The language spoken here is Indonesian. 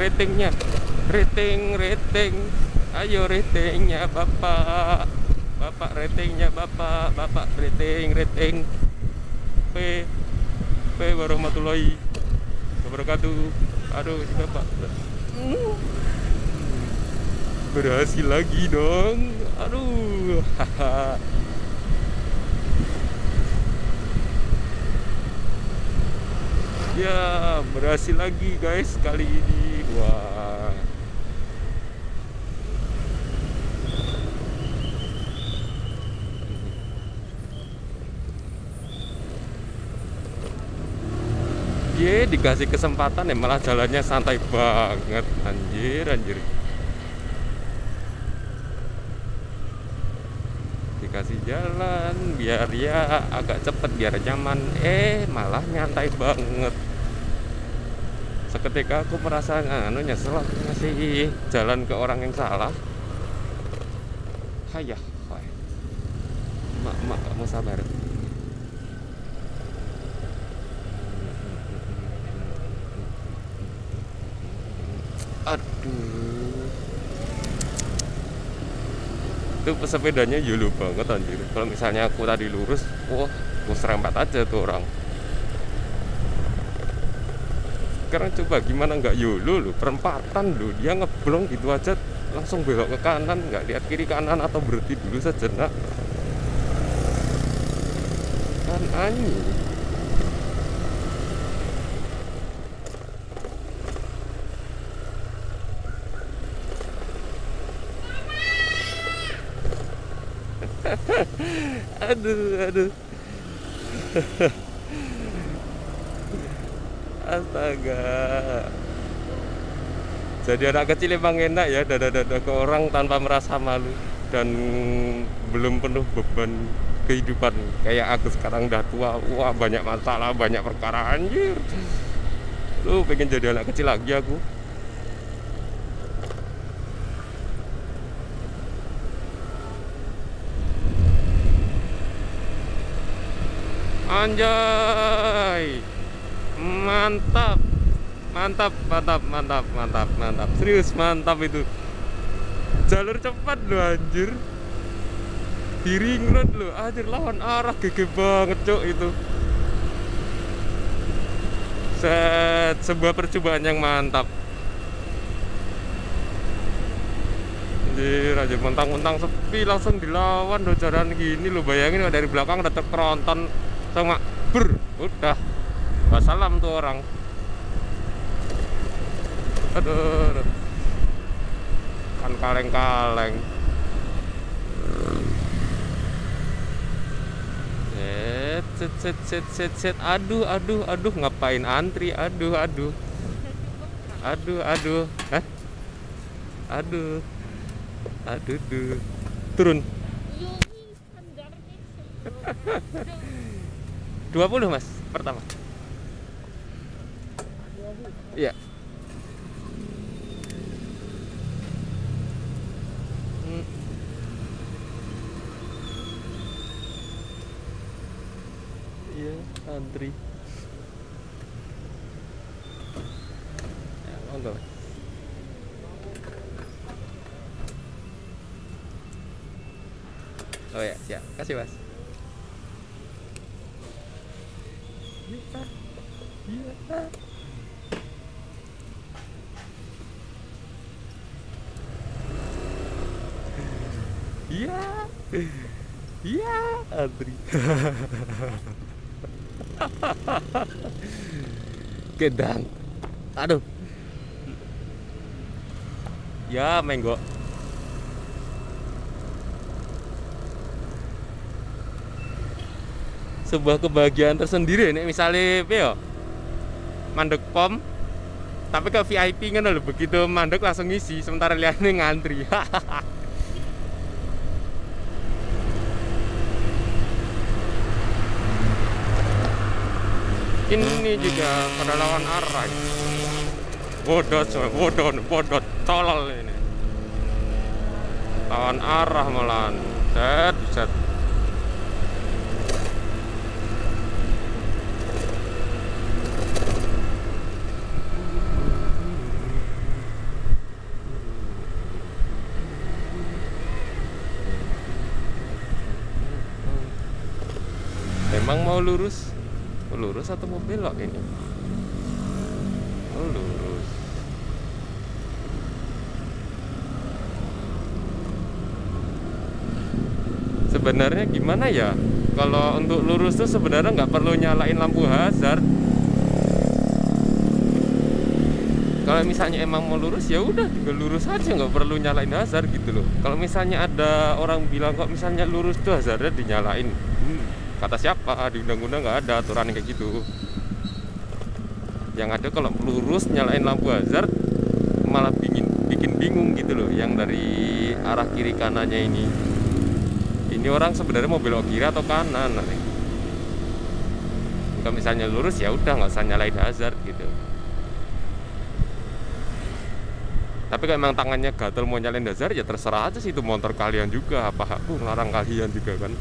ratingnya. Rating rating. Ayo ratingnya bapak. Bapak ratingnya bapak. Bapak rating rating. P. P warahmatullahi wabarakatuh. Aduh si bapak. Berhasil lagi dong. Aduh ya berhasil lagi guys kali ini wah. Ye dikasih kesempatan ya malah jalannya santai banget. Anjir anjir. Dikasih jalan biar ya agak cepet biar nyaman. Eh malah nyantai banget seketika aku merasa anu nyesel aku ngasih jalan ke orang yang salah. Hayah wae. mak mak kamu sabar. Aduh. Itu pesepedanya yolo banget anjir. Kalau misalnya aku tadi lurus wah aku serempet aja tuh orang sekarang coba gimana nggak yolo loh perempatan loh dia ngeblong gitu aja langsung belok ke kanan nggak lihat kiri kanan atau berhenti dulu sejenak kan anjing aduh aduh astaga. Jadi anak kecil emang enak ya dada-dada ke orang tanpa merasa malu dan belum penuh beban kehidupan. Kayak aku sekarang udah tua wah banyak masalah banyak perkara anjir. Lu pengen jadi anak kecil lagi aku? Anjay. Mantap. Mantap, mantap, mantap, mantap, mantap. Serius mantap itu. Jalur cepat lo anjir. Di ring road lo, anjir lawan arah gede banget cok itu. Set, sebuah percobaan yang mantap. Anjir, aja mentang-mentang sepi langsung dilawan do jalan gini lo bayangin dari belakang ada truk sama ber udah wassalam tuh orang. Aduh, aduh. kan kaleng-kaleng. Set set set set set set. Aduh aduh aduh. Ngapain antri? Aduh aduh. Aduh aduh. Hah? aduh. Aduh aduh. Turun. 20 mas. Pertama iya Hmm. iya antri ya, monggo oh ya siap kasih mas Iya. Iya. Iya. Iya, Andri. Kedang. Aduh. Ya, menggo. sebuah kebahagiaan tersendiri nih misalnya apa ya mandek pom tapi ke VIP kan lho begitu mandek langsung ngisi sementara liane ngantri ini juga pada lawan arah bodoh bodoh bodoh tolol ini. Lawan arah malahan. Set set. Emang mau lurus? Lurus atau mau belok ini oh lurus. Sebenarnya gimana ya? Kalau untuk lurus tuh sebenarnya nggak perlu nyalain lampu hazard. Kalau misalnya emang mau lurus ya udah tinggal lurus aja nggak perlu nyalain hazard gitu loh. Kalau misalnya ada orang bilang kok misalnya lurus tuh hazardnya dinyalain kata siapa? Di undang-undang nggak ada aturan kayak gitu. Yang ada kalau lurus nyalain lampu hazard malah bikin bikin bingung gitu loh yang dari arah kiri kanannya ini. Ini orang sebenarnya mau belok kiri atau kanan kalau misalnya lurus ya udah nggak usah nyalain hazard gitu. Tapi kalau emang tangannya gatel mau nyalain hazard ya terserah aja sih itu motor kalian juga apa aku ngelarang kalian juga kan